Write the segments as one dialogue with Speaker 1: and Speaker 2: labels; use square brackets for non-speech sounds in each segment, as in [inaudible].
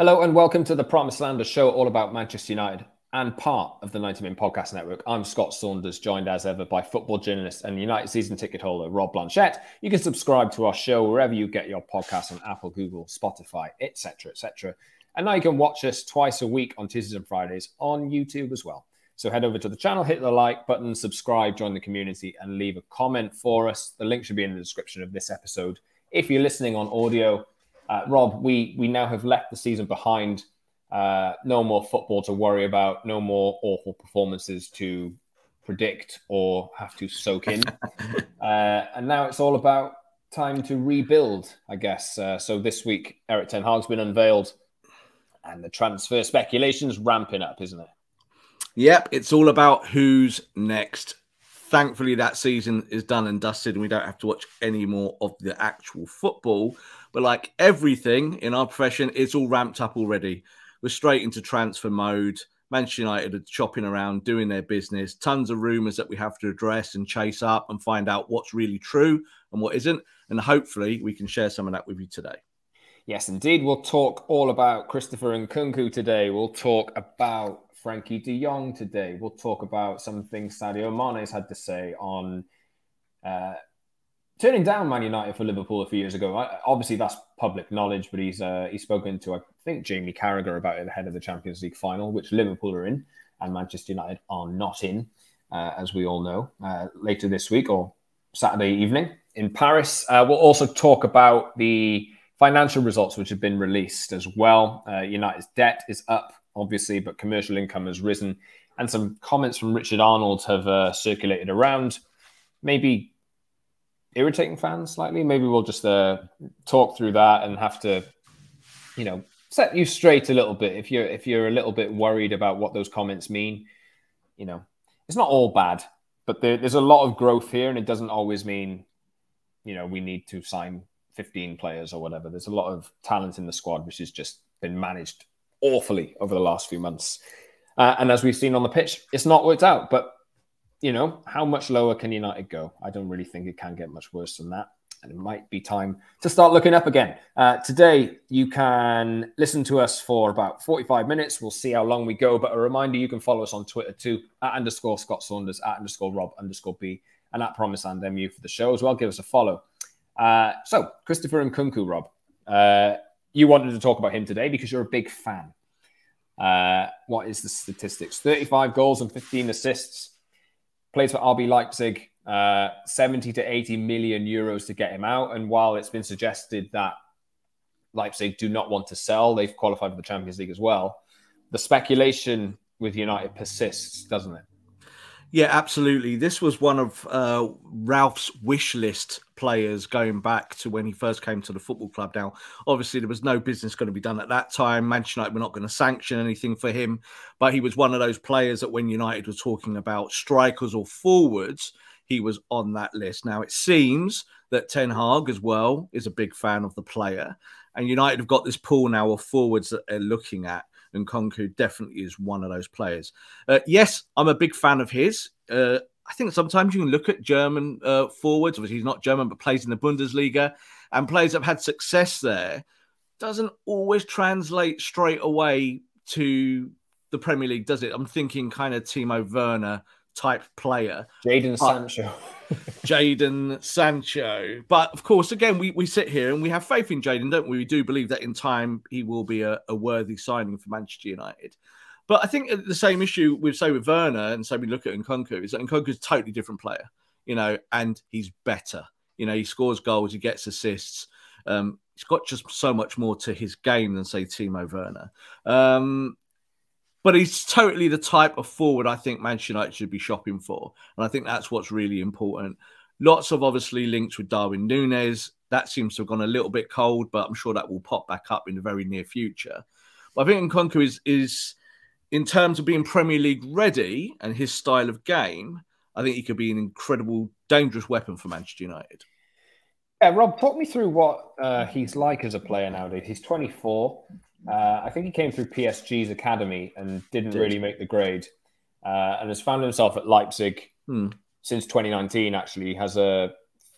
Speaker 1: Hello and welcome to the Promised Land, a show all about Manchester United and part of the 90 Min Podcast Network. I'm Scott Saunders, joined as ever by football journalist and United season ticket holder Rob Blanchette. You can subscribe to our show wherever you get your podcasts on Apple, Google, Spotify, etc., etc. And now you can watch us twice a week on Tuesdays and Fridays on YouTube as well. So head over to the channel, hit the like button, subscribe, join the community, and leave a comment for us. The link should be in the description of this episode. If you're listening on audio, uh, Rob, we we now have left the season behind. Uh, no more football to worry about. No more awful performances to predict or have to soak in. [laughs] uh, and now it's all about time to rebuild, I guess. Uh, so this week, Erik Ten Hag's been unveiled, and the transfer speculation's ramping up, isn't it?
Speaker 2: Yep, it's all about who's next. Thankfully, that season is done and dusted, and we don't have to watch any more of the actual football. But like everything in our profession, it's all ramped up already. We're straight into transfer mode. Manchester United are chopping around, doing their business. Tons of rumours that we have to address and chase up and find out what's really true and what isn't. And hopefully, we can share some of that with you today.
Speaker 1: Yes, indeed. We'll talk all about Christopher Nkunku today. We'll talk about Frenkie de Jong today. We'll talk about some things Sadio Mane has had to say on uh, turning down Man United for Liverpool a few years ago. Obviously, that's public knowledge, but he's uh, he's spoken to I think Jamie Carragher about it ahead of the Champions League final, which Liverpool are in and Manchester United are not in, uh, as we all know. Uh, later this week or Saturday evening in Paris, uh, we'll also talk about the financial results which have been released as well. Uh, United's debt is up, obviously, but commercial income has risen, and some comments from Richard Arnold have uh, circulated around. Maybe irritating fans slightly. Maybe we'll just uh, talk through that and have to, you know, set you straight a little bit if you're if you're a little bit worried about what those comments mean. You know, it's not all bad, but there, there's a lot of growth here, and it doesn't always mean, you know, we need to sign 15 players or whatever. There's a lot of talent in the squad, which has just been managed awfully over the last few months. Uh, and as we've seen on the pitch, it's not worked out. But you know, how much lower can United go? I don't really think it can get much worse than that. And it might be time to start looking up again. Uh, today, you can listen to us for about 45 minutes. We'll see how long we go. But a reminder, you can follow us on Twitter too, at underscore Scott Saunders, at underscore Rob underscore B, and at Promise and MU for the show as well. Give us a follow. Uh, so, Christopher Nkunku, Rob, uh, you wanted to talk about him today because you're a big fan. Uh, what is the statistics? 35 goals and 15 assists plays for RB Leipzig, uh, 70 to 80 million euros to get him out. And while it's been suggested that Leipzig do not want to sell, they've qualified for the Champions League as well. The speculation with United persists, doesn't it?
Speaker 2: Yeah, absolutely. This was one of uh, Ralf's wish list players going back to when he first came to the football club. Now, obviously, there was no business going to be done at that time. Manchester United were not going to sanction anything for him, but he was one of those players that when United was talking about strikers or forwards, he was on that list. Now, it seems that Ten Hag as well is a big fan of the player, and United have got this pool now of forwards that they're looking at and Nkunku definitely is one of those players. Uh, yes, I'm a big fan of his. Uh, I think sometimes you can look at German uh, forwards. Obviously, he's not German, but plays in the Bundesliga and players that have had success there. Doesn't always translate straight away to the Premier League, does it? I'm thinking kind of Timo Werner type player.
Speaker 1: Jadon Sancho.
Speaker 2: Jadon Sancho. But of course, again, we, we sit here and we have faith in Jadon, don't we? We do believe that in time he will be a, a worthy signing for Manchester United. But I think the same issue we say with Werner and so we look at Nkunku is that is a totally different player, you know, and he's better. You know, he scores goals, he gets assists. Um, he's got just so much more to his game than say Timo Werner. Um, but he's totally the type of forward I think Manchester United should be shopping for. And I think that's what's really important. Lots of obviously links with Darwin Nunez. That seems to have gone a little bit cold, but I'm sure that will pop back up in the very near future. But I think Nkunku is, is in terms of being Premier League ready and his style of game, I think he could be an incredible, dangerous weapon for Manchester United.
Speaker 1: Yeah, Rob, talk me through what uh, he's like as a player nowadays. He's 24. Uh, I think he came through PSG's academy and didn't Did. really make the grade, uh, and has found himself at Leipzig hmm. since 2019. Actually, he has a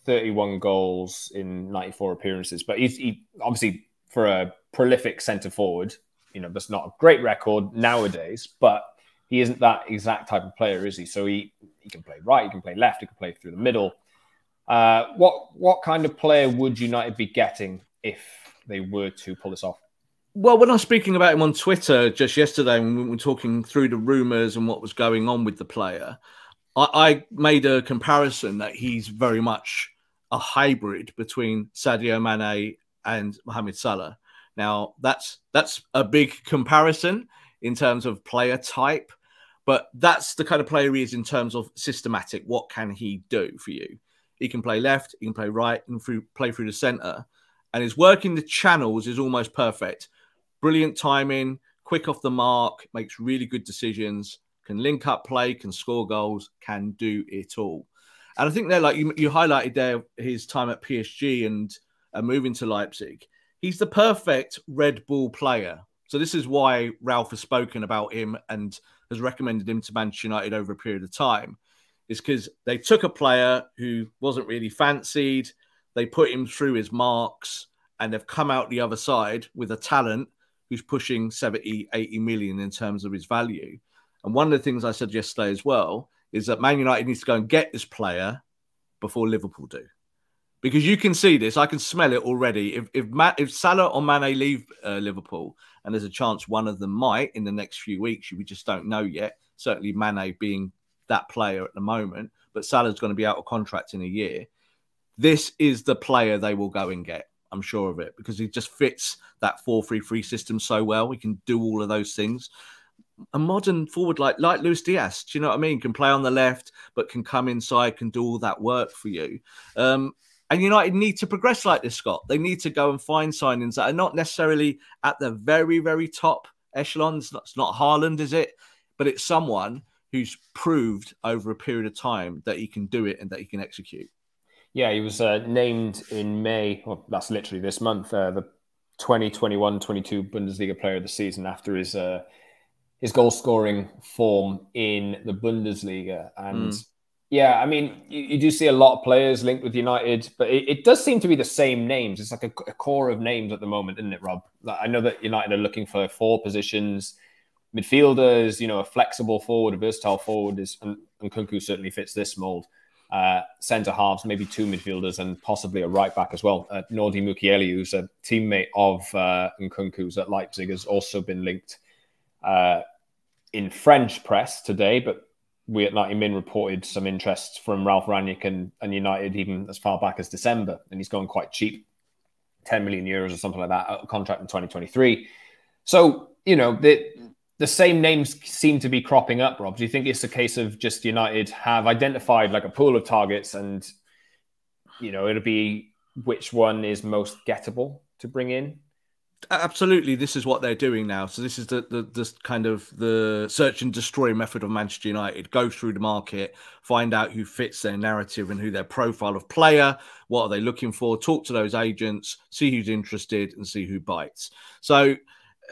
Speaker 1: 31 goals in 94 appearances, but he's he, obviously for a prolific centre forward, you know, that's not a great record nowadays, but he isn't that exact type of player, is he? So he, he can play right, he can play left, he can play through the middle. Uh, what what kind of player would United be getting if they were to pull this off?
Speaker 2: Well, when I was speaking about him on Twitter just yesterday, when we were talking through the rumours and what was going on with the player, I, I made a comparison that he's very much a hybrid between Sadio Mane and Mohamed Salah. Now, that's that's a big comparison in terms of player type, but that's the kind of player he is in terms of systematic. What can he do for you? He can play left, he can play right, he can play through the center, and his work in the channels is almost perfect. Brilliant timing, quick off the mark, makes really good decisions, can link up play, can score goals, can do it all. And I think they're like you, you highlighted there his time at PSG and uh, moving to Leipzig. He's the perfect Red Bull player. So this is why Ralf has spoken about him and has recommended him to Manchester United over a period of time. Is because they took a player who wasn't really fancied, they put him through his marks, and they've come out the other side with a talent who's pushing 70, 80 million in terms of his value. And one of the things I said yesterday as well is that Man United needs to go and get this player before Liverpool do. Because you can see this, I can smell it already. If if, if Salah or Mane leave uh, Liverpool, and there's a chance one of them might in the next few weeks, we just don't know yet. Certainly, Mane being that player at the moment, but Salah's going to be out of contract in a year. This is the player they will go and get. I'm sure of it because he just fits that 4 3 3 system so well. He can do all of those things a modern forward like like Luis Diaz. Do you know what I mean? Can play on the left, but can come inside, can do all that work for you. Um, and United need to progress like this, Scott. They need to go and find signings that are not necessarily at the very, very top echelon. It's not, it's not Haaland, is it? But it's someone who's proved over a period of time that he can do it and that he can execute.
Speaker 1: Yeah, he was uh, named in May, well, that's literally this month, uh, the 2021 22 Bundesliga player of the season after his. Uh, his goal scoring form in the Bundesliga. And mm. yeah, I mean, you, you, do see a lot of players linked with United, but it, it does seem to be the same names. It's like a, a, core of names at the moment, isn't it, Rob? Like, I know that United are looking for four positions, midfielders, you know, a flexible forward, a versatile forward, is, and, and Nkunku certainly fits this mold. Uh, centre halves, maybe two midfielders, and possibly a right back as well. Uh, Nordi Mukiele, who's a teammate of uh, Nkunku's at Leipzig, has also been linked uh, in French press today, but we at 90 Min reported some interest from Ralf Rangnick and, and United even as far back as December, and he's gone quite cheap, 10 million euros or something like that, a contract in 2023. So, you know, the, the same names seem to be cropping up, Rob. Do you think it's a case of just United have identified like a pool of targets and, you know, it'll be which one is most gettable to bring in?
Speaker 2: absolutely this is what they're doing now so this is the, the the kind of the search and destroy method of manchester united go through the market find out who fits their narrative and who their profile of player what are they looking for talk to those agents see who's interested and see who bites so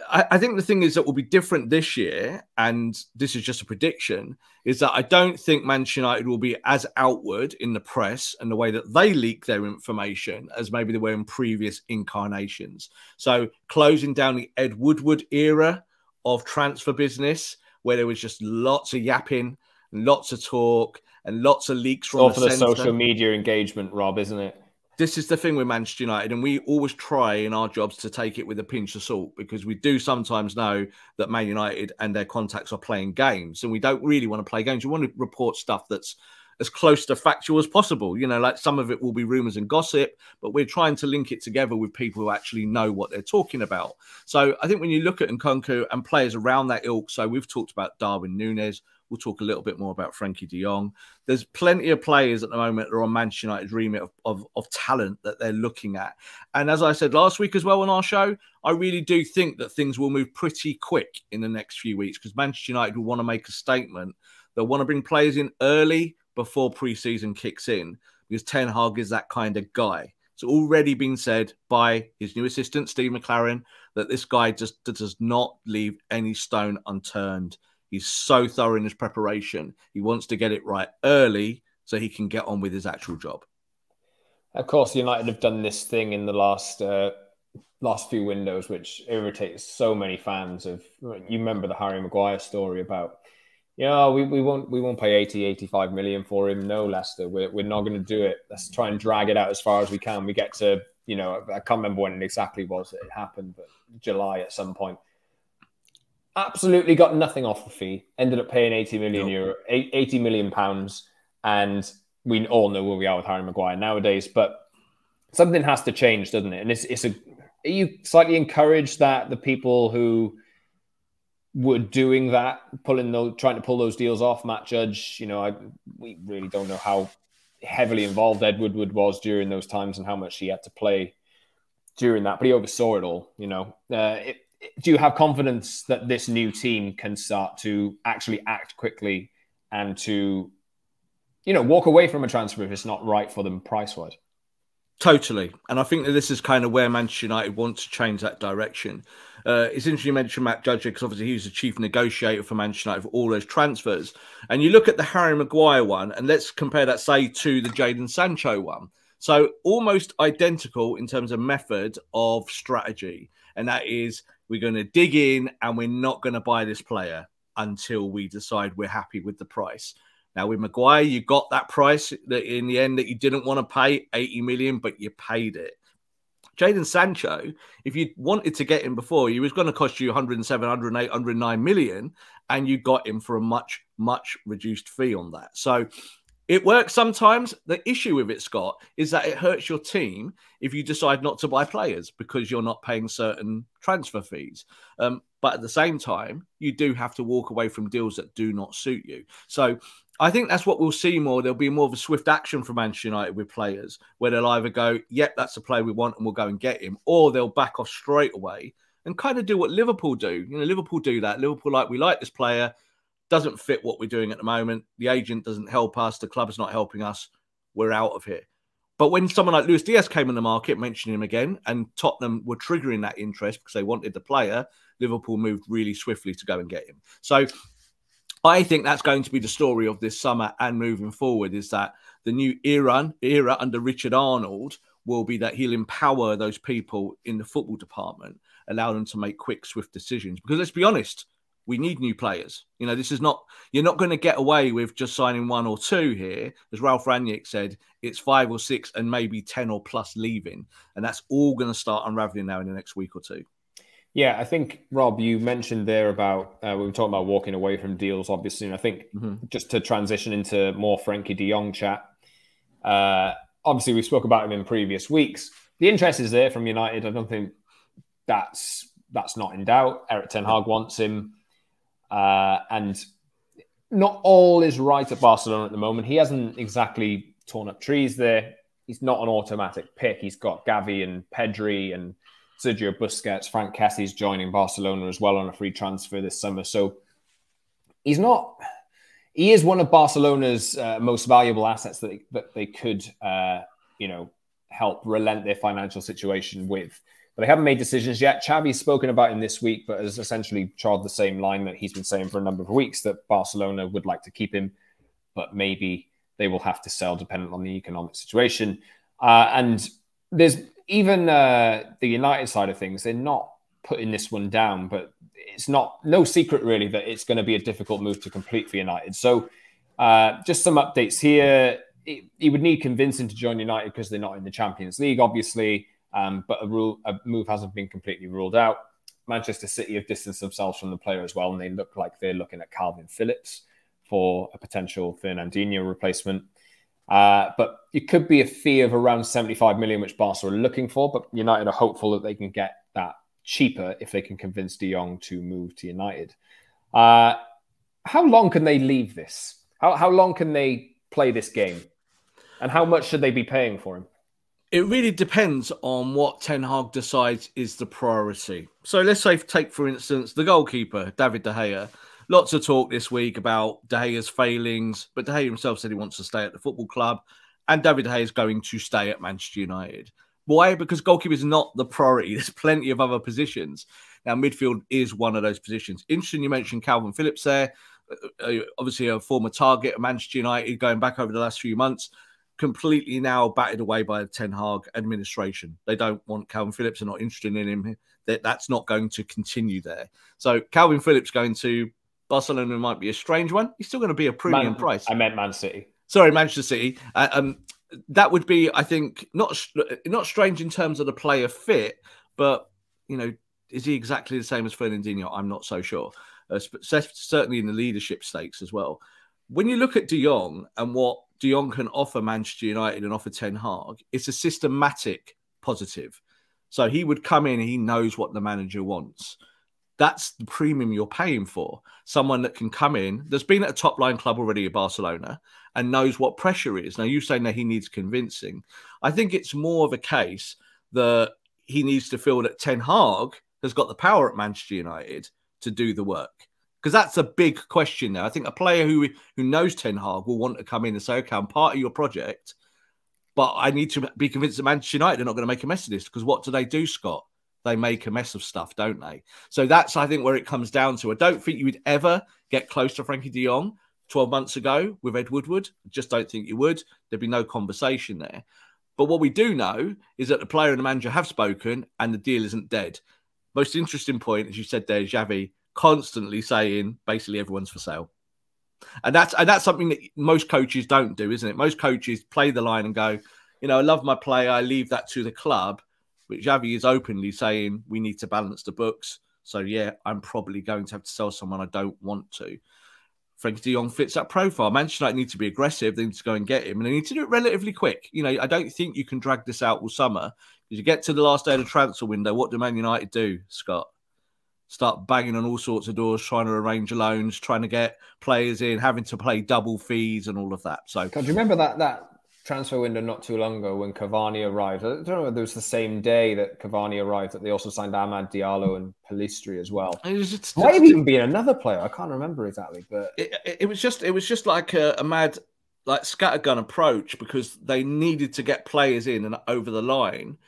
Speaker 2: I, I think the thing is that will be different this year, and this is just a prediction, is that I don't think Manchester United will be as outward in the press and the way that they leak their information as maybe they were in previous incarnations. So closing down the Ed Woodward era of transfer business, where there was just lots of yapping, lots of talk, and lots of leaks from
Speaker 1: all
Speaker 2: the
Speaker 1: for the social media engagement, Rob, isn't it?
Speaker 2: This is the thing with Manchester United, and we always try in our jobs to take it with a pinch of salt because we do sometimes know that Man United and their contacts are playing games, and we don't really want to play games. We want to report stuff that's as close to factual as possible. You know, like some of it will be rumors and gossip, but we're trying to link it together with people who actually know what they're talking about. So I think when you look at Nkunku and players around that ilk, so we've talked about Darwin Nunez, We'll talk a little bit more about Frenkie de Jong. There's plenty of players at the moment that are on Manchester United's remit of, of, of talent that they're looking at. And as I said last week as well on our show, I really do think that things will move pretty quick in the next few weeks because Manchester United will want to make a statement. They'll want to bring players in early before preseason kicks in because Ten Hag is that kind of guy. It's already been said by his new assistant, Steve McClaren, that this guy just does not leave any stone unturned. He's so thorough in his preparation. He wants to get it right early so he can get on with his actual job.
Speaker 1: Of course, United have done this thing in the last uh, last few windows, which irritates so many fans. Of you remember the Harry Maguire story about, you know, we, we won't we won't pay 80, 85 million for him. No, Leicester, we're, we're not going to do it. Let's try and drag it out as far as we can. We get to, you know, I can't remember when it exactly was that it happened, but July at some point. Absolutely got nothing off the fee. Ended up paying 80 million nope. euro, 80 million pounds, and we all know where we are with Harry Maguire nowadays. But something has to change, doesn't it? And it's it's a are you slightly encouraged that the people who were doing that, pulling those, trying to pull those deals off, Matt Judge, you know, I, we really don't know how heavily involved Ed Woodward was during those times and how much he had to play during that, but he oversaw it all. You know, uh, it, do you have confidence that this new team can start to actually act quickly and to, you know, walk away from a transfer if it's not right for them price wise?
Speaker 2: Totally. And I think that this is kind of where Manchester United want to change that direction. Uh, it's interesting you mentioned Matt Judge because obviously he was the chief negotiator for Manchester United for all those transfers. And you look at the Harry Maguire one, and let's compare that, say, to the Jadon Sancho one. So almost identical in terms of method of strategy. And that is we're going to dig in and we're not going to buy this player until we decide we're happy with the price. Now with Maguire, you got that price that in the end that you didn't want to pay 80 million, but you paid it. Jadon Sancho, if you wanted to get him before, he was going to cost you 107, 108, 109 million, and you got him for a much, much reduced fee on that. So it works sometimes. The issue with it, Scott, is that it hurts your team if you decide not to buy players because you're not paying certain transfer fees. Um, but at the same time, you do have to walk away from deals that do not suit you. So I think that's what we'll see more. There'll be more of a swift action from Manchester United with players where they'll either go, yep, that's the player we want and we'll go and get him, or they'll back off straight away and kind of do what Liverpool do. You know, Liverpool do that. Liverpool, like, we like this player, doesn't fit what we're doing at the moment. The agent doesn't help us. The club is not helping us. We're out of here. But when someone like Luis Diaz came in the market, mentioning him again, and Tottenham were triggering that interest because they wanted the player, Liverpool moved really swiftly to go and get him. So I think that's going to be the story of this summer and moving forward is that the new era era under Richard Arnold will be that he'll empower those people in the football department, allow them to make quick, swift decisions. Because let's be honest, we need new players. You know, this is not you're not going to get away with just signing one or two here. As Ralf Rangnick said, it's five or six and maybe ten or plus leaving, and that's all going to start unraveling now in the next week or two.
Speaker 1: Yeah, I think Rob, you mentioned there about uh, we were talking about walking away from deals, obviously, and I think mm-hmm. just to transition into more Frenkie De Jong chat. Uh, obviously, we spoke about him in previous weeks. The interest is there from United. I don't think that's that's not in doubt. Erik Ten Hag wants him, uh, and not all is right at Barcelona at the moment. He hasn't exactly torn up trees there. He's not an automatic pick. He's got Gavi and Pedri and Sergio Busquets, Franck Kessie's joining Barcelona as well on a free transfer this summer. So he's not. He is one of Barcelona's uh, most valuable assets that they, that they could, uh, you know, help relent their financial situation with. But they haven't made decisions yet. Xavi's spoken about him this week, but has essentially trod the same line that he's been saying for a number of weeks that Barcelona would like to keep him, but maybe they will have to sell dependent on the economic situation. Uh, and there's even uh, the United side of things, they're not putting this one down, but it's not no secret really that it's going to be a difficult move to complete for United. So, uh, just some updates here. He would need convincing to join United because they're not in the Champions League, obviously. Um, but a rule, a move hasn't been completely ruled out. Manchester City have distanced themselves from the player as well, and they look like they're looking at Kalvin Phillips for a potential Fernandinho replacement. Uh, but it could be a fee of around 75 million, which Barca are looking for. But United are hopeful that they can get that cheaper if they can convince De Jong to move to United. Uh, how long can they leave this? How, how long can they play this game? And how much should they be paying for him?
Speaker 2: It really depends on what Ten Hag decides is the priority. So let's say, take for instance, the goalkeeper, David De Gea lots of talk this week about De Gea's failings, but De Gea himself said he wants to stay at the football club, and David De Gea is going to stay at Manchester United. Why? Because goalkeeper is not the priority. [laughs] There's plenty of other positions. Now, midfield is one of those positions. Interesting, you mentioned Kalvin Phillips there. Uh, uh, obviously, a former target of Manchester United going back over the last few months. Completely now batted away by the Ten Hag administration. They don't want Kalvin Phillips. They're not interested in him. That that's not going to continue there. So Kalvin Phillips going to Barcelona might be a strange one. He's still going to be a premium
Speaker 1: Man,
Speaker 2: price.
Speaker 1: I meant Man City.
Speaker 2: Sorry, Manchester City. Uh, um, that would be, I think, not not strange in terms of the player fit, but you know, is he exactly the same as Fernandinho? I'm not so sure. Uh, certainly in the leadership stakes as well. When you look at De Jong and what De Jong can offer Manchester United and offer Ten Hag, it's a systematic positive. So he would come in, he knows what the manager wants. That's the premium you're paying for. Someone that can come in, that's been at a top line club already at Barcelona and knows what pressure is. Now, you're saying that he needs convincing. I think it's more of a case that he needs to feel that Ten Hag has got the power at Manchester United to do the work because that's a big question there. I think a player who who knows Ten Hag will want to come in and say, "Okay, I'm part of your project, but I need to be convinced that Manchester United are not going to make a mess of this." Because what do they do, Scott? They make a mess of stuff, don't they? So that's I think where it comes down to. I don't think you would ever get close to Frenkie De Jong 12 months ago with Ed Woodward. I just don't think you would. There'd be no conversation there. But what we do know is that the player and the manager have spoken and the deal isn't dead. Most interesting point, as you said there, Xavi constantly saying basically everyone's for sale. And that's and that's something that most coaches don't do, isn't it? Most coaches play the line and go, you know, I love my player, I leave that to the club. But Xavi is openly saying we need to balance the books. So yeah, I'm probably going to have to sell someone I don't want to. Frenkie de Jong fits that profile. Manchester United need to be aggressive. They need to go and get him, and they need to do it relatively quick. You know, I don't think you can drag this out all summer because you get to the last day of the transfer window. What do Man United do, Scott? Start banging on all sorts of doors, trying to arrange loans, trying to get players in, having to pay double fees and all of that. So,
Speaker 1: God, do you remember that that transfer window not too long ago when Cavani arrived? I don't know whether it was the same day that Cavani arrived that they also signed Amad Diallo and Pellistri as well. It was just, Might even been another player. I can't remember exactly, but
Speaker 2: it, it, it was just it was just like a, a mad like scattergun approach because they needed to get players in and over the line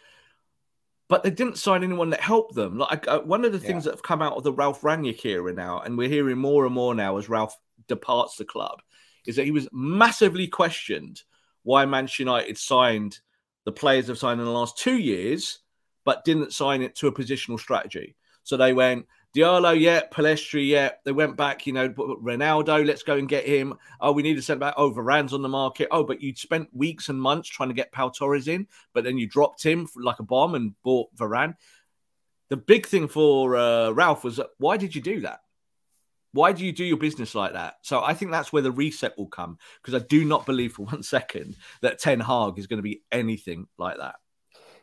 Speaker 2: but they didn't sign anyone that helped them. Like uh, one of the things yeah. that have come out of the Ralf Rangnick era now, and we're hearing more and more now as Ralf departs the club, is that he was massively questioned why Manchester United signed the players have signed in the last two years, but didn't sign it to a positional strategy. So they went, Diallo, yeah. Pellistri, yeah. They went back, you know, Ronaldo, let's go and get him. Oh, we need to send back. Oh, Varane's on the market. Oh, but you'd spent weeks and months trying to get Pau Torres in, but then you dropped him like a bomb and bought Varane. The big thing for uh, Ralf was why did you do that? Why do you do your business like that? So I think that's where the reset will come because I do not believe for [laughs] one second that Ten Hag is going to be anything like that.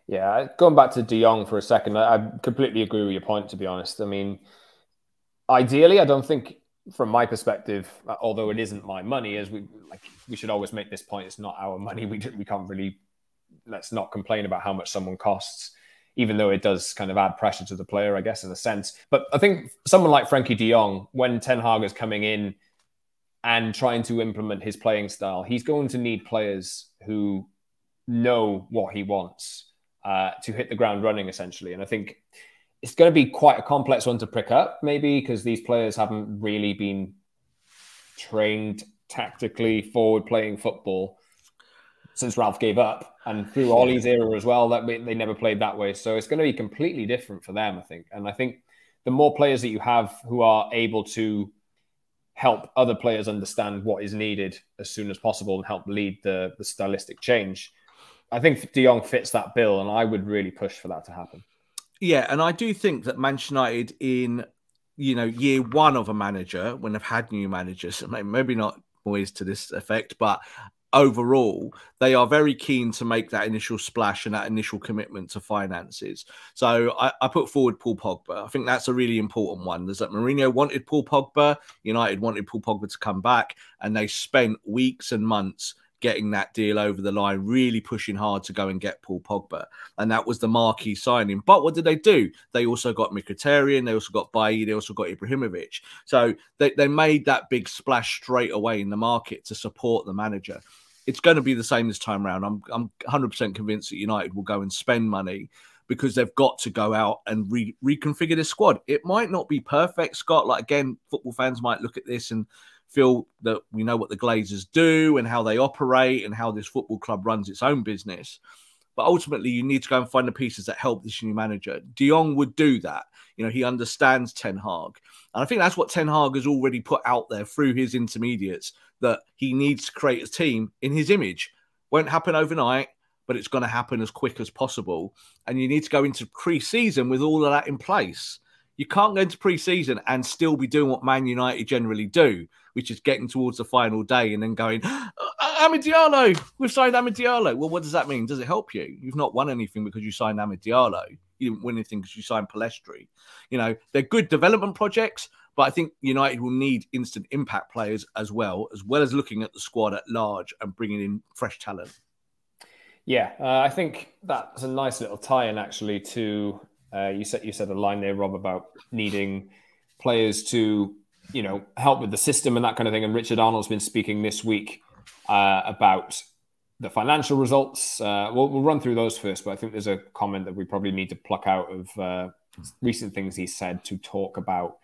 Speaker 1: Yeah, going back to De Jong for a second, I, I completely agree with your point. To be honest, I mean, ideally, I don't think, from my perspective, uh, although it isn't my money, as we like, we should always make this point. It's not our money. We we can't really let's not complain about how much someone costs, even though it does kind of add pressure to the player, I guess, in a sense. But I think someone like Frenkie De Jong, when Ten Hag is coming in and trying to implement his playing style, he's going to need players who know what he wants uh, to hit the ground running, essentially. And I think it's going to be quite a complex one to pick up, maybe because these players haven't really been trained tactically forward playing football since Ralf gave up, and through Ole's era as well. That they never played that way, so it's going to be completely different for them, I think. And I think the more players that you have who are able to help other players understand what is needed as soon as possible and help lead the, the stylistic change, I think De Jong fits that bill, and I would really push for that to happen.
Speaker 2: Yeah, and I do think that Manchester United in you know year one of a manager, when they've had new managers, [laughs] maybe not always to this effect, but overall, they are very keen to make that initial splash and that initial commitment to finances. So I, I, put forward Paul Pogba. I think that's a really important one. There's that Mourinho wanted Paul Pogba, United wanted Paul Pogba to come back, and they spent weeks and months getting that deal over the line, really pushing hard to go and get Paul Pogba. And that was the marquee signing. But what did they do? They also got Mkhitaryan, they also got Bailly, they also got Ibrahimovic. So they, they made that big splash straight away in the market to support the manager. It's going to be the same this time around. I'm, I'm 100% convinced that United will go and spend money because they've got to go out and re- reconfigure the squad. It might not be perfect, Scott. Like, again, football fans might look at this and feel that we know what the Glazers do and how they operate and how this football club runs its own business. But ultimately, you need to go and find the pieces that help this new manager. De Jong would do that. You know, he understands Ten Hag. And I think that's what Ten Hag has already put out there through his intermediates that he needs to create a team in his image. Won't happen overnight, but it's going to happen as quick as possible. And you need to go into pre season with all of that in place. You can't go into pre-season and still be doing what Man United generally do, which is getting towards the final day and then going, [gasps] uh, Amad Diallo, we've signed Amad Diallo. Well, what does that mean? Does it help you? You've not won anything because you signed Amad Diallo. You didn't win anything because you signed Pellistri. You know, they're good development projects, but I think United will need instant impact players as well, as well as looking at the squad at large and bringing in fresh talent.
Speaker 1: Yeah, uh, I think that's a nice little tie-in actually to uh, you said you said a line there, Rob, about needing players to you know help with the system and that kind of thing. And Richard Arnold's been speaking this week uh, about the financial results. Uh, we'll, we'll, run through those first, but I think there's a comment that we probably need to pluck out of uh, recent things he said to talk about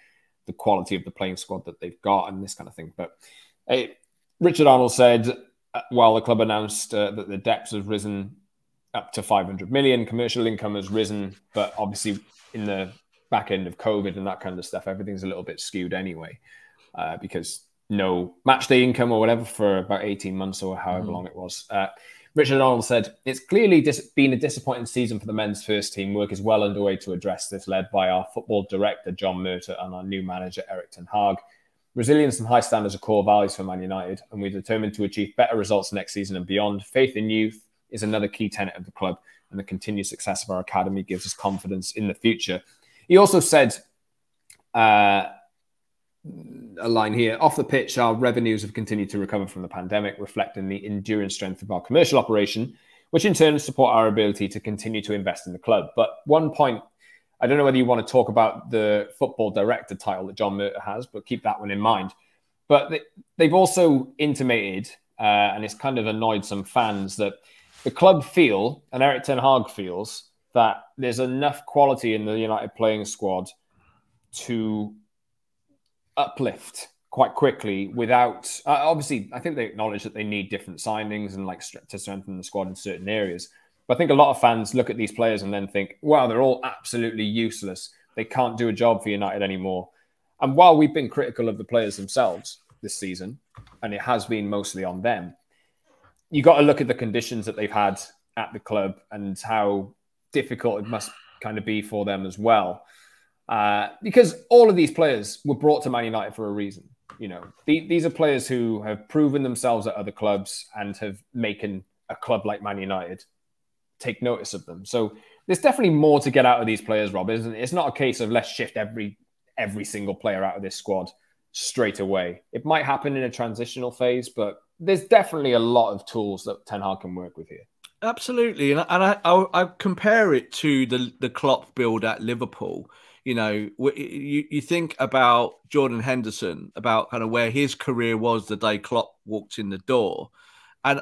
Speaker 1: the quality of the playing squad that they've got and this kind of thing. But Richard Arnold said, uh, while the club announced uh, that the debts have risen up to 500 million. Commercial income has risen, but obviously in the back end of COVID and that kind of stuff, everything's a little bit skewed anyway, uh, because no match day income or whatever for about 18 months or however mm. long it was. Uh, Richard Arnold said, It's clearly dis- been a disappointing season for the men's first team. Work is well underway to address this, led by our football director, John Murtough, and our new manager, Erik Ten Hag. Resilience and high standards are core values for Man United, and we're determined to achieve better results next season and beyond. Faith in youth, is another key tenet of the club, and the continued success of our academy gives us confidence in the future. He also said, uh, a line here off the pitch, our revenues have continued to recover from the pandemic, reflecting the enduring strength of our commercial operation, which in turn support our ability to continue to invest in the club. But one point, I don't know whether you want to talk about the football director title that John Murtough has, but keep that one in mind. But they, have also intimated, uh, and it's kind of annoyed some fans that the club feel, and Erik Ten Hag feels, that there's enough quality in the United playing squad to uplift quite quickly without uh, obviously I think they acknowledge that they need different signings and like to strengthen the squad in certain areas. But I think a lot of fans look at these players and then think, wow, they're all absolutely useless. They can't do a job for United anymore. And while we've been critical of the players themselves this season, and it has been mostly on them, you got to look at the conditions that they've had at the club and how difficult it must kind of be for them as well. Uh, because all of these players were brought to Man United for a reason. You know, the, these are players who have proven themselves at other clubs and have making a club like Man United take notice of them. So there's definitely more to get out of these players, Rob. Isn't it? It's not a case of let's shift every every single player out of this squad straight away. It might happen in a transitional phase, but there's definitely a lot of tools that Ten Hag can work with here.
Speaker 2: Absolutely, and, and I, I, I compare it to the the Klopp build at Liverpool. You know, you, you think about Jordan Henderson, about kind of where his career was the day Klopp walked in the door, and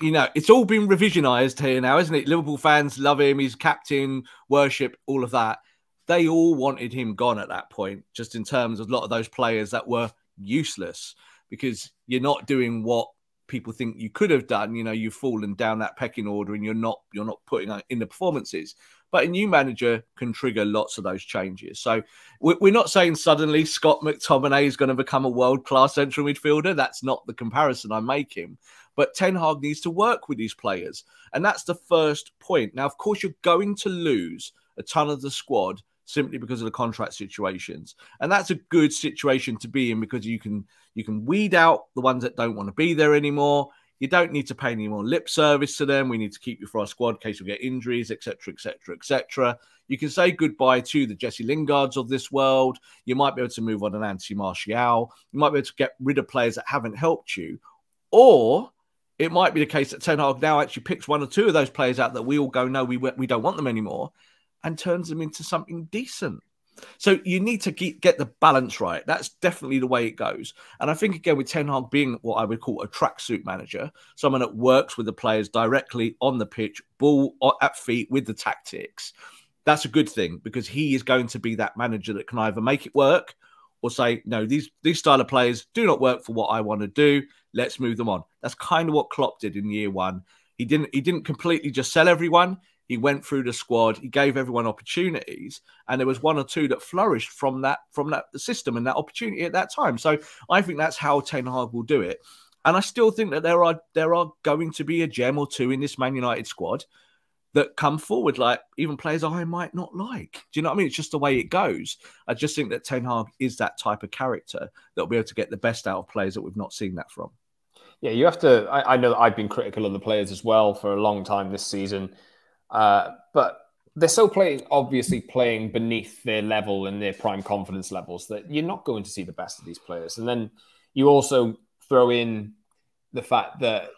Speaker 2: you know, it's all been revisionized here now, isn't it? Liverpool fans love him. He's captain, worship, all of that. They all wanted him gone at that point, just in terms of a lot of those players that were useless because you're not doing what people think you could have done. You know, you've fallen down that pecking order and you're not you're not putting in the performances. But a new manager can trigger lots of those changes. So we're not saying suddenly Scott McTominay is going to become a world class central midfielder. That's not the comparison I'm making. But Ten Hag needs to work with these players. And that's the first point. Now, of course, you're going to lose a ton of the squad simply because of the contract situations. And that's a good situation to be in because you can you can weed out the ones that don't want to be there anymore. You don't need to pay any more lip service to them. We need to keep you for our squad in case we get injuries, etc., etc., etc. You can say goodbye to the Jesse Lingards of this world. You might be able to move on an Anthony Martial. You might be able to get rid of players that haven't helped you. Or it might be the case that Ten Hag now actually picks one or two of those players out that we all go, no, we, we don't want them anymore and turns them into something decent. So you need to get the balance right. That's definitely the way it goes. And I think again with Ten Hag being what I would call a tracksuit manager, someone that works with the players directly on the pitch, ball at feet with the tactics. That's a good thing because he is going to be that manager that can either make it work or say, no, these these style of players do not work for what I want to do. Let's move them on. That's kind of what Klopp did in year one. He didn't he didn't completely just sell everyone. He went through the squad. He gave everyone opportunities, and there was one or two that flourished from that from that system and that opportunity at that time. So I think that's how Ten Hag will do it. And I still think that there are there are going to be a gem or two in this Man United squad that come forward, like even players I might not like. Do you know what I mean? It's just the way it goes. I just think that Ten Hag is that type of character that'll be able to get the best out of players that we've not seen that from.
Speaker 1: Yeah, you have to. I, I know I've been critical of the players as well for a long time this season, uh, but they're so playing, obviously playing beneath their level and their prime confidence levels that you're not going to see the best of these players. And then you also throw in the fact that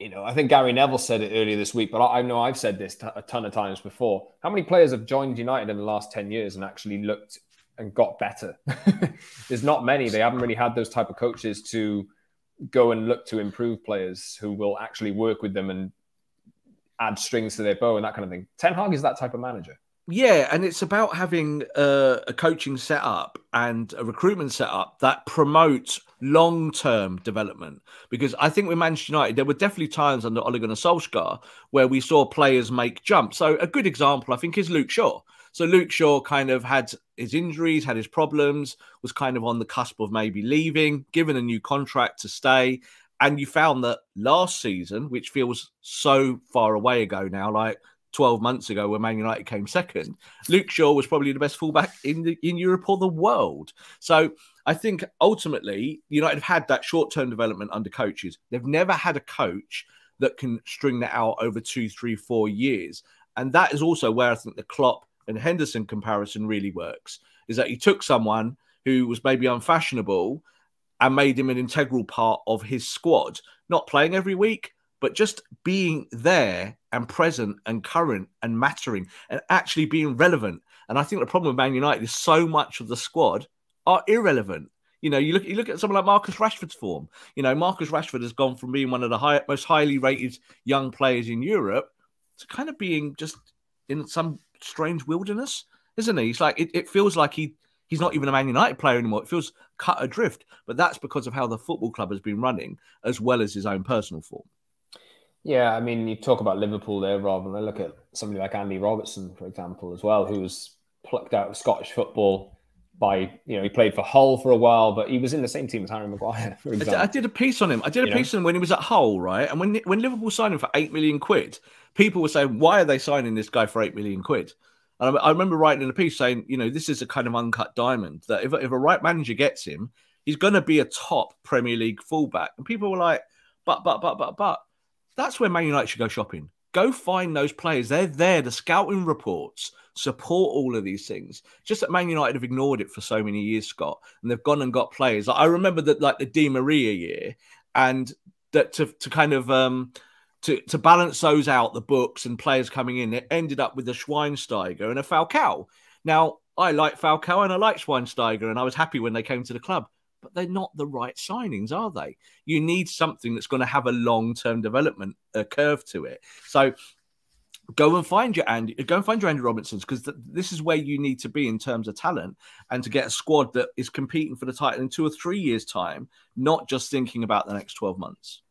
Speaker 1: you know, I think Gary Neville said it earlier this week, but I, know I've said this a ton of times before. How many players have joined United in the last 10 years and actually looked and got better? [laughs] There's not many. They haven't really had those type of coaches to go and look to improve players who will actually work with them and add strings to their bow and that kind of thing. Ten Hag is that type of manager.
Speaker 2: Yeah, and it's about having a, a coaching setup and a recruitment setup that promotes long-term development. Because I think with Manchester United, there were definitely times under Ole Gunnar Solskjaer where we saw players make jumps. So a good example, I think, is Luke Shaw. So Luke Shaw kind of had his injuries, had his problems, was kind of on the cusp of maybe leaving, given a new contract to stay. And you found that last season, which feels so far away ago now, like 12 months ago when Man United came second, Luke Shaw was probably the best fullback in the, in Europe or the world. So I think ultimately United have had that short-term development under coaches. They've never had a coach that can string that out over two, three, four years. And that is also where I think the Klopp and Henderson comparison really works, is that he took someone who was maybe unfashionable and made him an integral part of his squad, not playing every week, but just being there and present and current and mattering and actually being relevant. And I think the problem with Man United is so much of the squad are irrelevant. You know, you look you look at someone like Marcus Rashford's form. You know, Marcus Rashford has gone from being one of the high, most highly rated young players in Europe to kind of being just in some strange wilderness, isn't he? It's like it, it feels like he he's not even a Man United player anymore. It feels cut adrift, but that's because of how the football club has been running, as well as his own personal form.
Speaker 1: Yeah, I mean, you talk about Liverpool there, Rob, and I look at somebody like Andy Robertson, for example, as well, who was plucked out of Scottish football by, you know, he played for Hull for a while, but he was in the same team as Harry Maguire, for example.
Speaker 2: I did a piece on him. I did a you piece know? on him when he was at Hull, right? And when when Liverpool signed him for eight million quid, people were saying, why are they signing this guy for eight million quid? And I, I remember writing in a piece saying, you know, this is a kind of uncut diamond that if, if a right manager gets him, he's going to be a top Premier League fullback. And people were like, but, but, but, but, but that's where Man United should go shopping. Go find those players. They're there. The scouting reports support all of these things. Just that Man United have ignored it for so many years, Scott, and they've gone and got players. I remember that, like the Di Maria year, and that to to kind of um to to balance those out, the books and players coming in, it ended up with a Schweinsteiger and a Falcao. Now I like Falcao and I like Schweinsteiger, and I was happy when they came to the club but they're not the right signings, are they? You need something that's going to have a long term development a curve to it. So go and find your Andy, go and find your Andy Robinsons because th- this is where you need to be in terms of talent and to get a squad that is competing for the title in two or three years' time, not just thinking about the next 12 months.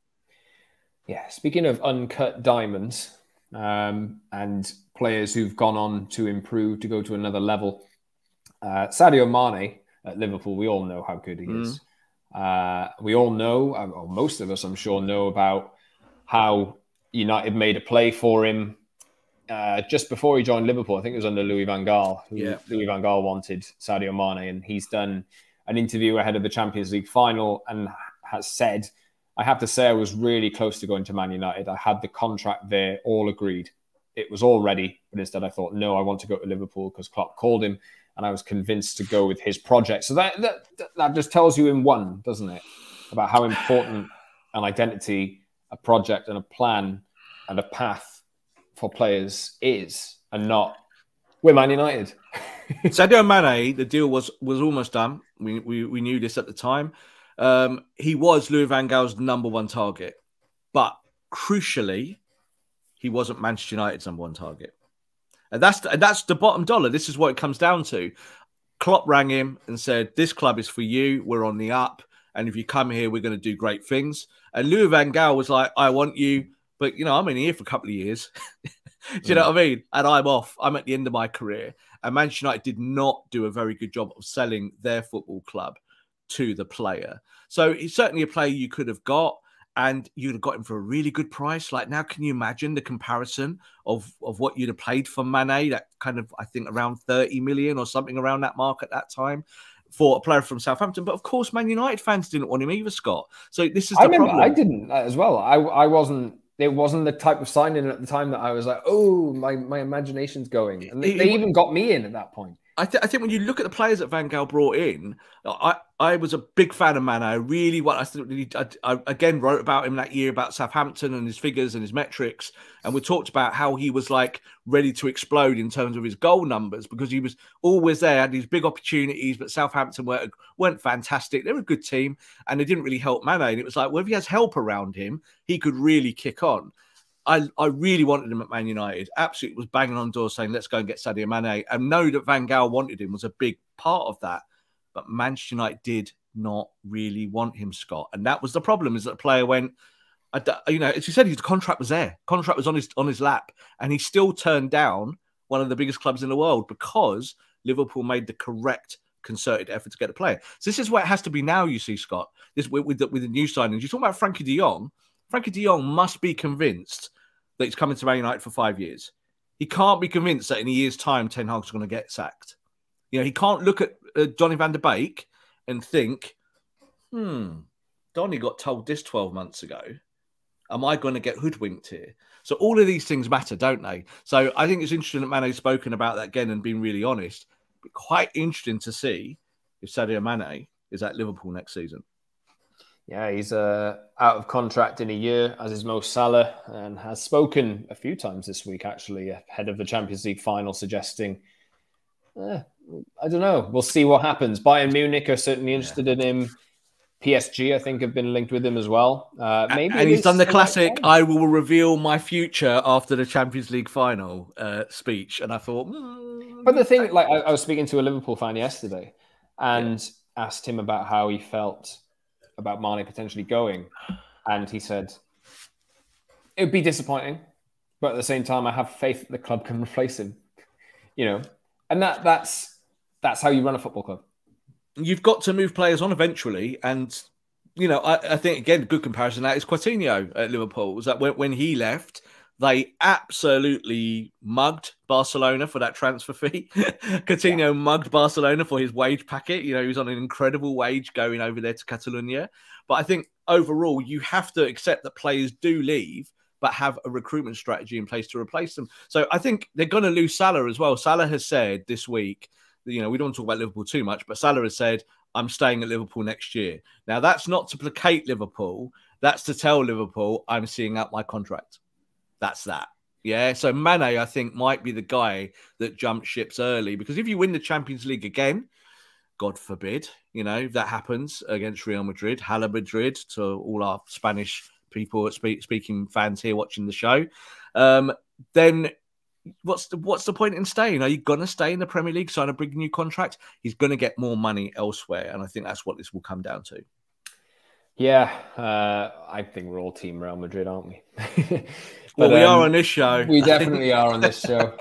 Speaker 1: Yeah, speaking of uncut diamonds um, and players who've gone on to improve to go to another level, uh, Sadio Mane at Liverpool, we all know how good he mm. is. Uh, we all know, uh, or most of us, I'm sure, know about how United made a play for him uh, just before he joined Liverpool. I think it was under Louis Van Gaal.
Speaker 2: Yeah.
Speaker 1: Louis Van Gaal wanted Sadio Mane, and he's done an interview ahead of the Champions League final and has said, I have to say, I was really close to going to Man United. I had the contract there, all agreed. It was all ready, but instead I thought, no, I want to go to Liverpool because Klopp called him and I was convinced to go with his project. So that, that that just tells you in one, doesn't it, about how important an identity, a project, and a plan and a path for players is, and not we're Man United. [laughs]
Speaker 2: Sadio Mane, the deal was was almost done. We we, we knew this at the time. Um, he was Louis Van Gaal's number one target, but crucially, he wasn't Manchester United's number one target. And that's and that's the bottom dollar. This is what it comes down to. Klopp rang him and said, "This club is for you. We're on the up, and if you come here, we're going to do great things." And Louis Van Gaal was like, "I want you, but you know, I'm in here for a couple of years. [laughs] do you know what I mean? And I'm off. I'm at the end of my career." And Manchester United did not do a very good job of selling their football club to the player. So he's certainly a player you could have got and you'd have got him for a really good price. Like now, can you imagine the comparison of of what you'd have paid for Mane? That kind of I think around thirty million or something around that mark at that time for a player from Southampton. But of course, Man United fans didn't want him either, Scott. So this is
Speaker 1: I
Speaker 2: remember problem.
Speaker 1: I didn't uh, as well. I I wasn't. It wasn't the type of signing at the time that I was like, oh, my my imagination's going, and they, they even got me in at that point.
Speaker 2: I, th- I, think when you look at the players that Van Gaal brought in, I, I was a big fan of Mane. I really want. I, I, again wrote about him that year about Southampton and his figures and his metrics, and we talked about how he was like ready to explode in terms of his goal numbers because he was always there, had these big opportunities, but Southampton weren't weren't fantastic. They were a good team, and they didn't really help Mane. And it was like, well, if he has help around him, he could really kick on. I, I really wanted him at Man United. Absolutely was banging on doors saying, let's go and get Sadio Mane. And know that Van Gaal wanted him was a big part of that. But Manchester United did not really want him, Scott. And that was the problem is that the player went, I, you know, as you said, his contract was there. Contract was on his on his lap. And he still turned down one of the biggest clubs in the world because Liverpool made the correct concerted effort to get a player. So this is where it has to be now, you see, Scott. This with, with the, with the new signings. You talk about Frenkie de Jong. Frenkie de Jong must be convinced that he's coming to Man United for five years. He can't be convinced that in a year's time, Ten Hag's going to get sacked. You know, he can't look at uh, Donny van der Beek and think, hmm, Donny got told this 12 months ago. Am I going to get hoodwinked here? So all of these things matter, don't they? So I think it's interesting that Mane's spoken about that again and been really honest. But quite interesting to see if Sadio Mane is at Liverpool next season.
Speaker 1: Yeah, he's uh, out of contract in a year, as is Mo Salah, and has spoken a few times this week, actually, ahead of the Champions League final, suggesting, eh, I don't know, we'll see what happens. Bayern Munich are certainly interested yeah. in him. PSG, I think, have been linked with him as well. Uh, maybe
Speaker 2: and he's done the classic "I will reveal my future after the Champions League final" uh, speech, and I thought. Mm,
Speaker 1: but the thing, like, I, I, was speaking to a Liverpool fan yesterday, and yeah. asked him about how he felt about Mane potentially going, and he said it would be disappointing, but at the same time, I have faith that the club can [laughs] replace him. You know, and that that's that's how you run a football club.
Speaker 2: You've got to move players on eventually, and you know, I, I think again, good comparison that is Coutinho at Liverpool. Was that when, when he left, they absolutely mugged Barcelona for that transfer fee. [laughs] Coutinho yeah. mugged Barcelona for his wage packet. You know, he was on an incredible wage going over there to Catalonia. But I think overall, you have to accept that players do leave, but have a recruitment strategy in place to replace them. So I think they're going to lose Salah as well. Salah has said this week, you know, we don't talk about Liverpool too much, but Salah has said, I'm staying at Liverpool next year. Now, that's not to placate Liverpool. That's to tell Liverpool, I'm seeing out my contract that's that. Yeah. So Mane, I think, might be the guy that jumps ships early because if you win the Champions League again, God forbid, you know, if that happens against Real Madrid, Hala Madrid, to all our Spanish people speak, speaking fans here watching the show, um, then what's the what's the point in staying? Are you gonna stay in the Premier League, sign a big new contract? He's gonna get more money elsewhere, and I think that's what this will come down to.
Speaker 1: Yeah, uh, I think we're all Team Real Madrid, aren't we? [laughs]
Speaker 2: well, we um, are on this show.
Speaker 1: We [laughs] definitely are on this show.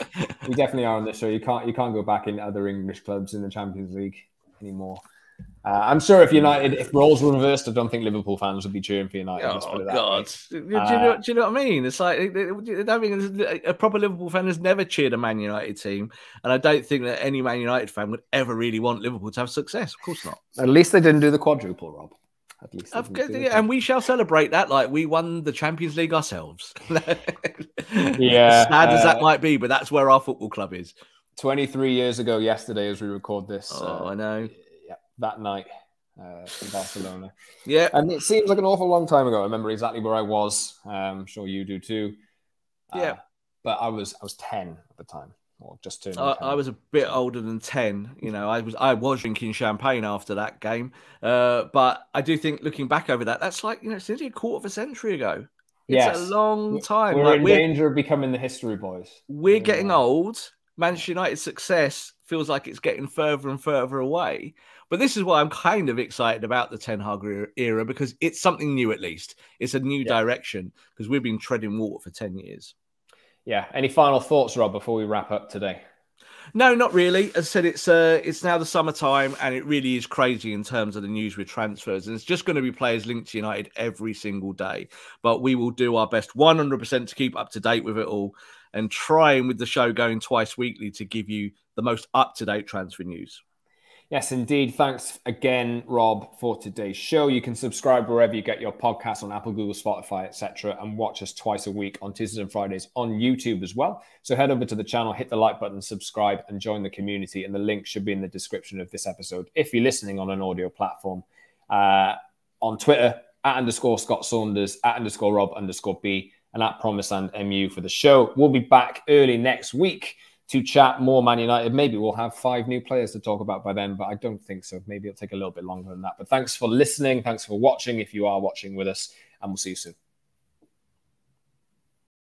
Speaker 1: we definitely are on this show. You can't you can't go back in other English clubs in the Champions League anymore. Uh, I'm sure if United, if roles were reversed, I don't think Liverpool fans would be cheering for United.
Speaker 2: Oh God! Do you, know, do you know what I mean? It's like I mean, a proper Liverpool fan has never cheered a Man United team, and I don't think that any Man United fan would ever really want Liverpool to have success. Of course not.
Speaker 1: At least they didn't do the quadruple, Rob.
Speaker 2: At least, yeah, and we shall celebrate that like we won the Champions League ourselves. [laughs]
Speaker 1: yeah,
Speaker 2: sad uh, as that uh, might be, but that's where our football club is.
Speaker 1: Twenty-three years ago, yesterday, as we record this.
Speaker 2: Oh, uh, I know.
Speaker 1: Yeah, that night uh, in Barcelona.
Speaker 2: Yeah,
Speaker 1: and it seems like an awful long time ago. I remember exactly where I was. Um, I'm sure you do too.
Speaker 2: Uh, yeah,
Speaker 1: but I was I was ten at the time or just turned.
Speaker 2: I, I, was a bit older than ten. You know, I was I was drinking champagne after that game. Uh, but I do think looking back over that, that's like you know, it's nearly a quarter of a century ago. It's yes. a long time.
Speaker 1: We're like, in we're, danger of becoming the history boys.
Speaker 2: We're yeah. getting old. Manchester United's success feels like it's getting further and further away. But this is why I'm kind of excited about the Ten Hag era because it's something new at least. It's a new yeah. direction because we've been treading water for 10 years.
Speaker 1: Yeah. Any final thoughts, Rob, before we wrap up today?
Speaker 2: No, not really. As I said, it's uh, it's now the summertime, and it really is crazy in terms of the news with transfers. And it's just going to be players linked to United every single day. But we will do our best, one hundred percent, to keep up to date with it all, and trying with the show going twice weekly to give you the most up to date transfer news.
Speaker 1: Yes, indeed. Thanks again, Rob, for today's show. You can subscribe wherever you get your podcasts on Apple, Google, Spotify, etc., and watch us twice a week on Tuesdays and Fridays on YouTube as well. So head over to the channel, hit the like button, subscribe, and join the community. And the link should be in the description of this episode if you're listening on an audio platform. Uh, on Twitter, at underscore Scott Saunders, at underscore Rob underscore B, and at Promise and MU for the show. We'll be back early next week to chat more Man United. Maybe we'll have five new players to talk about by then, but I don't think so. Maybe it'll take a little bit longer than that. But thanks for listening. Thanks for watching if you are watching with us, and we'll see you soon.